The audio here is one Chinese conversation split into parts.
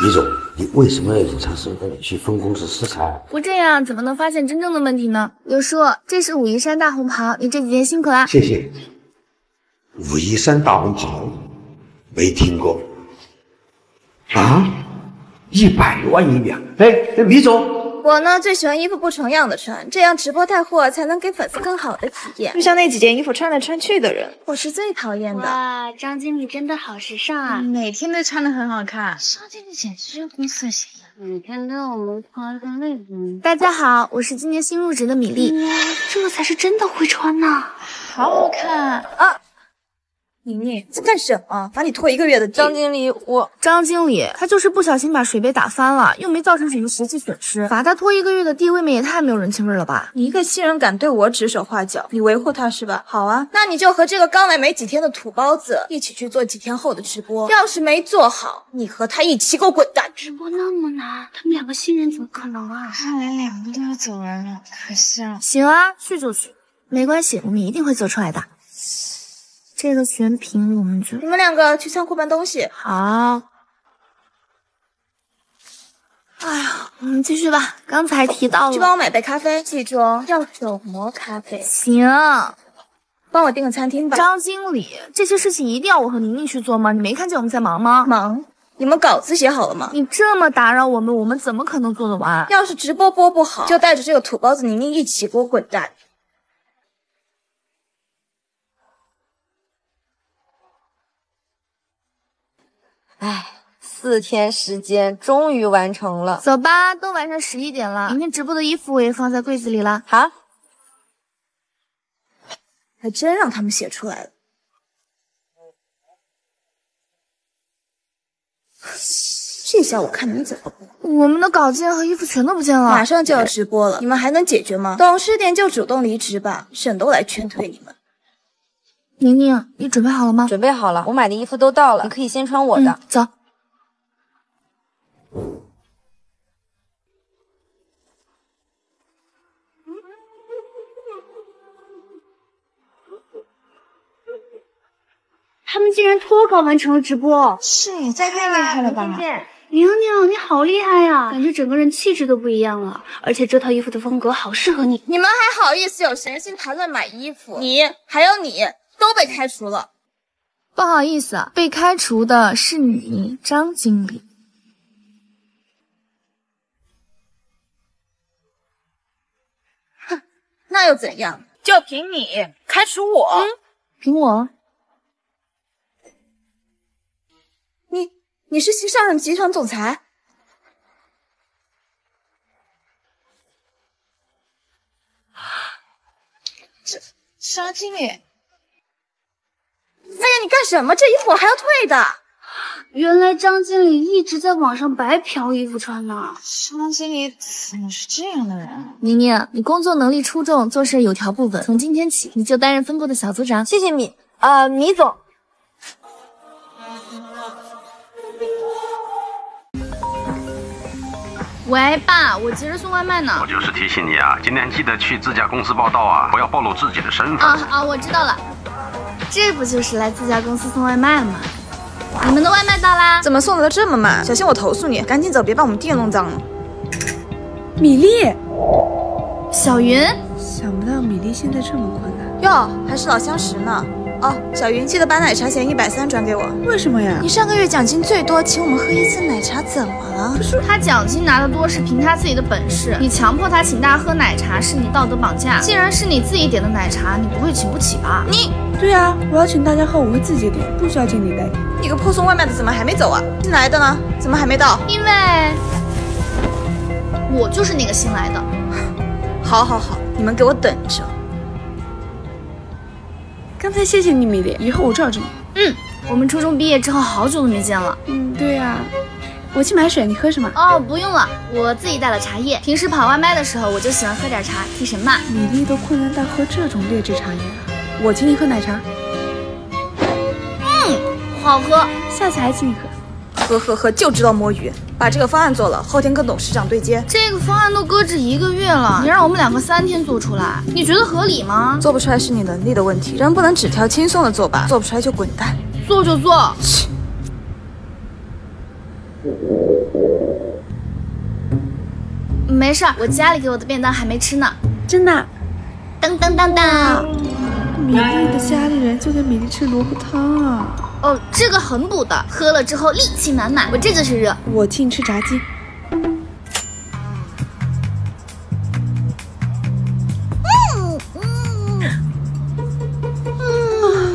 李总，你为什么要隐藏身份去分公司视察？不这样怎么能发现真正的问题呢？刘叔，这是武夷山大红袍，你这几天辛苦了。谢谢。武夷山大红袍，没听过。啊，一百万一两。哎，李总。我呢最喜欢衣服不重样的穿，这样直播带货才能给粉丝更好的体验。就像那几件衣服穿来穿去的人，我是最讨厌的。哇，张经理真的好时尚啊，每天都穿的很好看。张经理简直是公司的形象，每天都我们穿的那种。大家好，我是今年新入职的米粒，这才是真的会穿呢，好好看啊。宁宁在干什么？罚你拖一个月的地。张经理，我张经理他就是不小心把水杯打翻了，又没造成什么实际损失，罚他拖一个月的地，未免也太没有人情味了吧？你一个新人敢对我指手画脚，你维护他是吧？好啊，那你就和这个刚来没几天的土包子一起去做几天后的直播。要是没做好，你和他一起给我滚蛋！直播那么难，他们两个新人怎么可能啊？看来两个都要走人了，可惜了。行啊，去就去，没关系，我们一定会做出来的。这个全凭我们这。你们两个去仓库搬东西。好。哎呀，我们继续吧。刚才提到了，去帮我买杯咖啡，记住哦，要手磨咖啡。行。帮我订个餐厅吧。张经理，这些事情一定要我和宁宁去做吗？你没看见我们在忙吗？忙。你们稿子写好了吗？你这么打扰我们，我们怎么可能做得完？要是直播播不好，就带着这个土包子宁宁一起给我滚蛋。唉，四天时间终于完成了，走吧，都晚上十一点了。明天直播的衣服我也放在柜子里了。好，还真让他们写出来了。这下我看你怎么播。我们的稿件和衣服全都不见了，马上就要直播了，你们还能解决吗？懂事点就主动离职吧，省得我来劝退你们。宁宁，你准备好了吗？准备好了，我买的衣服都到了，你可以先穿我的。走。他们竟然脱稿完成了直播，是也太厉害了吧！宁宁，你好厉害呀，感觉整个人气质都不一样了，而且这套衣服的风格好适合你。你们还好意思有闲心谈论买衣服？你还有你。都被开除了，不好意思，被开除的是你，张经理。哼，那又怎样？就凭你开除我？凭我？你你是新上任集团总裁？这张经理。哎呀，你干什么？这衣服我还要退的。原来张经理一直在网上白嫖衣服穿呢。张经理怎么是这样的人？宁宁，你工作能力出众，做事有条不紊。从今天起，你就担任分部的小组长。谢谢米，呃，米总。喂，爸，我急着送外卖呢。我就是提醒你啊，今天记得去自家公司报道啊，不要暴露自己的身份。啊啊，我知道了。这不就是来自家公司送外卖吗？你们的外卖到啦？怎么送的这么慢？小心我投诉你！赶紧走，别把我们店弄脏了。米粒，小云，想不到米粒现在这么困难哟，还是老相识呢。哦，小云，记得把奶茶钱一百三转给我。为什么呀？你上个月奖金最多，请我们喝一次奶茶，怎么了？不是他奖金拿的多是凭他自己的本事，你强迫他请大家喝奶茶是你道德绑架。既然是你自己点的奶茶，你不会请不起吧？你对啊，我要请大家喝，我会自己点，不需要经理带。你个破送外卖的怎么还没走啊？新来的呢？怎么还没到？因为我就是那个新来的。好，好，好，你们给我等着。刚才谢谢你，米粒，以后我罩着你。嗯，我们初中毕业之后好久都没见了。嗯，对呀。我去买水，你喝什么？哦，不用了，我自己带了茶叶。平时跑外卖的时候，我就喜欢喝点茶提神嘛。米粒都困难到喝这种劣质茶叶了，我请你喝奶茶。嗯，好喝，下次还请你喝。呵呵呵，就知道摸鱼。把这个方案做了，后天跟董事长对接。这个方案都搁置一个月了，你让我们两个三天做出来，你觉得合理吗？做不出来是你能力的问题，人不能只挑轻松的做吧？做不出来就滚蛋。做就做。没事儿，我家里给我的便当还没吃呢。真的？当当当当！米粒的家里人就给米粒吃萝卜汤啊！哦，这个很补的，喝了之后力气满满。我这就是热。我请你吃炸鸡。嗯嗯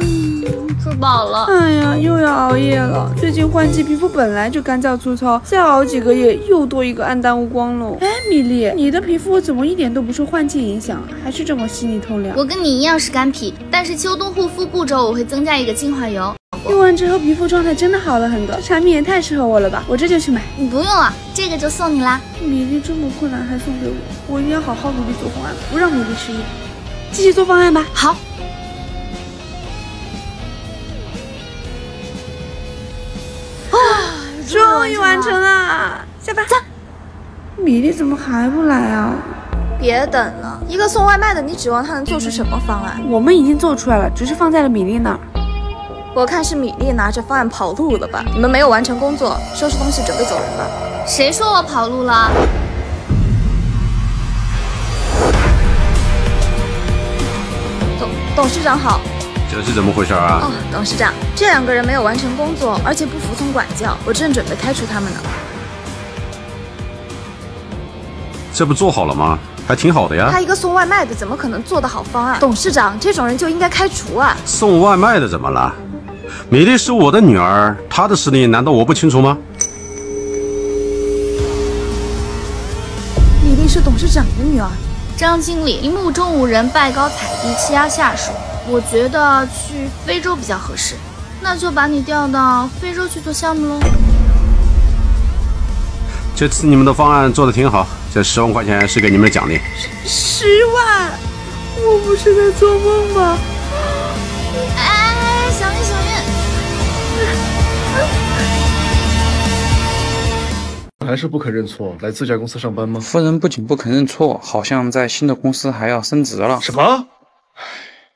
嗯，吃饱了，哎呀，又要熬夜了。最近换季，皮肤本来就干燥粗糙，再熬几个月，又多一个暗淡无光了。哎，米粒，你的皮肤怎么一点都不受换季影响，还是这么细腻透亮？我跟你一样是干皮，但是秋冬护肤步骤我会增加一个精华油，用完之后皮肤状态真的好了很多。产品也太适合我了吧，我这就去买。你不用了，这个就送你啦。米粒这么困难还送给我，我一定要好好努力做方案，不让米粒失业。继续做方案吧。好。终于完成了，下班。走米粒怎么还不来啊？别等了，一个送外卖的，你指望他能做出什么方案？我们已经做出来了，只是放在了米粒那儿。我看是米粒拿着方案跑路了吧？你们没有完成工作，收拾东西准备走人吧。谁说我跑路了？董董事长好。这是怎么回事啊？哦，董事长，这两个人没有完成工作，而且不服从管教，我正准备开除他们呢。这不做好了吗？还挺好的呀。他一个送外卖的，怎么可能做得好方案？董事长，这种人就应该开除啊！送外卖的怎么了？米粒是我的女儿，她的实力难道我不清楚吗？米粒是董事长的女儿。张经理，目中无人，拜高踩低，欺压下属。我觉得去非洲比较合适，那就把你调到非洲去做项目喽。这次你们的方案做的挺好，这十万块钱是给你们的奖励。十万？我不是在做梦吧？哎，小云，小韵，还是不肯认错，来自家公司上班吗？夫人不仅不肯认错，好像在新的公司还要升职了。什么？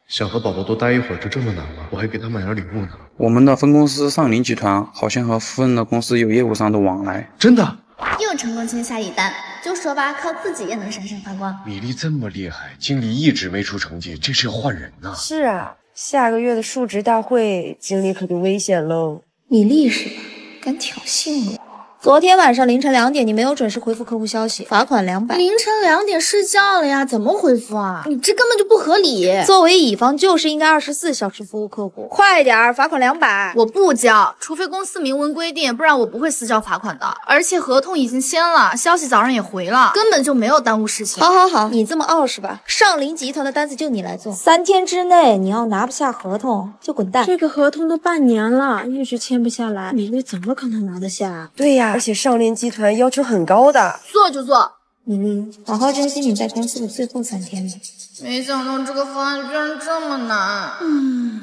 想和宝宝多待一会儿就这么难吗？我还给他买了礼物呢。我们的分公司上林集团好像和夫人的公司有业务上的往来。真的？又成功签下一单，就说吧，靠自己也能闪闪发光。米粒这么厉害，经理一直没出成绩，这是要换人呐。是啊，下个月的述职大会，经理可就危险喽。米粒是吧？敢挑衅我？昨天晚上凌晨两点，你没有准时回复客户消息，罚款两百。凌晨两点睡觉了呀，怎么回复啊？你这根本就不合理。作为乙方，就是应该二十四小时服务客户，快点，罚款两百。我不交，除非公司明文规定，不然我不会私交罚款的。而且合同已经签了，消息早上也回了，根本就没有耽误事情。好好好，你这么傲是吧？上林集团的单子就你来做，三天之内你要拿不下合同就滚蛋。这个合同都半年了，一直签不下来，米粒怎么可能拿得下？对呀，而且上林集。团要求很高的，做就做。米粒，好好珍惜你在公司的最后三天吧。没想到这个方案居然这么难。嗯，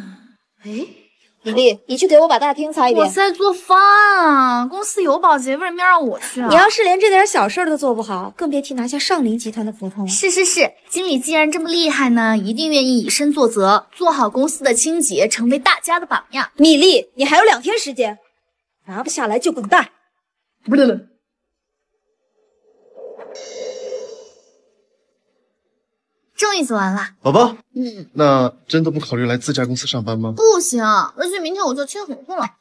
哎，米粒，你去给我把大厅擦一遍。我在做方案啊，公司有保洁，为什么要让我去啊？你要是连这点小事都做不好，更别提拿下上林集团的合同了。是是是，经理既然这么厉害呢，一定愿意以身作则，做好公司的清洁，成为大家的榜样。米粒，你还有两天时间，拿不下来就滚蛋。不对了。终于做完了，宝宝。嗯，那真的不考虑来自家公司上班吗？不行，而且明天我就要签合同了。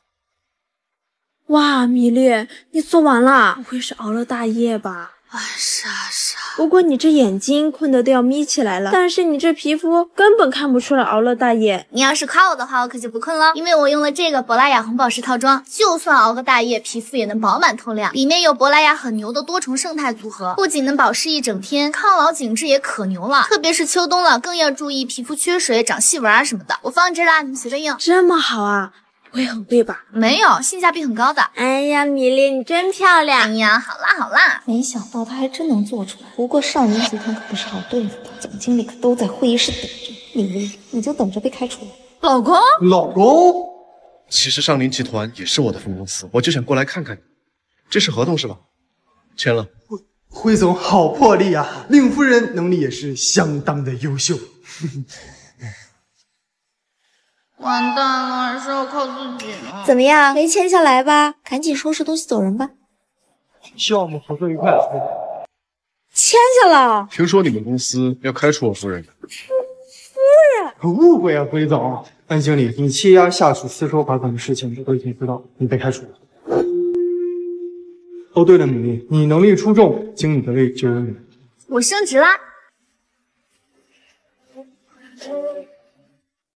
哇，米粒，你做完了，不会是熬了大夜吧？哎，是啊是啊。不过你这眼睛困得都要眯起来了，但是你这皮肤根本看不出来熬了大夜。你要是夸我的话，我可就不困了，因为我用了这个珀莱雅红宝石套装，就算熬个大夜，皮肤也能饱满透亮。里面有珀莱雅很牛的多重胜肽组合，不仅能保湿一整天，抗老紧致也可牛了。特别是秋冬了，更要注意皮肤缺水、长细纹啊什么的。我放这啦，你们随便用。这么好啊？不会很贵吧？没有，性价比很高的。哎呀，米粒，你真漂亮！哎呀，好啦好啦，没想到他还真能做出来。不过少年集团可不是好对付的，总经理可都在会议室等着。米粒，你就等着被开除。老公，老公，其实上林集团也是我的分公司，我就想过来看看你。这是合同是吧？签了。辉辉总好魄力啊，令夫人能力也是相当的优秀。完蛋了，还是要靠自己呢。怎么样，没签下来吧？赶紧收拾东西走人吧。希望我们合作愉快。签下了。听说你们公司要开除我夫人。夫夫人误会啊，辉总。安经理，你欺压下属私收罚款的事情我都已经知道，你被开除了。哦，对了，米粒，你能力出众，经理的位就由你。我升职啦！